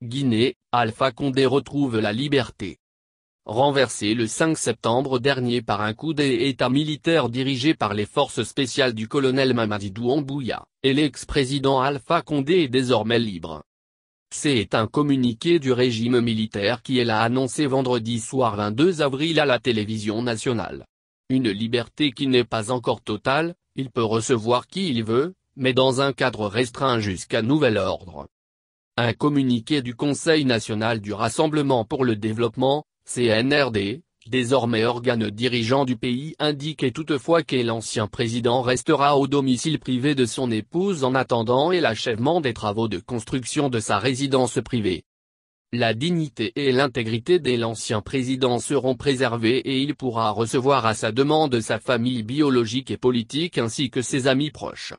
Guinée, Alpha Condé retrouve la liberté. Renversé le 5 septembre dernier par un coup d'état militaire dirigé par les forces spéciales du colonel Mamadi Doumbouya, et l'ex-président Alpha Condé est désormais libre. C'est un communiqué du régime militaire qui l'a annoncé vendredi soir 22 avril à la télévision nationale. Une liberté qui n'est pas encore totale, il peut recevoir qui il veut, mais dans un cadre restreint jusqu'à nouvel ordre. Un communiqué du Conseil national du Rassemblement pour le développement, CNRD, désormais organe dirigeant du pays indiquait toutefois que l'ancien président restera au domicile privé de son épouse en attendant et l'achèvement des travaux de construction de sa résidence privée. La dignité et l'intégrité de l'ancien président seront préservées et il pourra recevoir à sa demande sa famille biologique et politique ainsi que ses amis proches.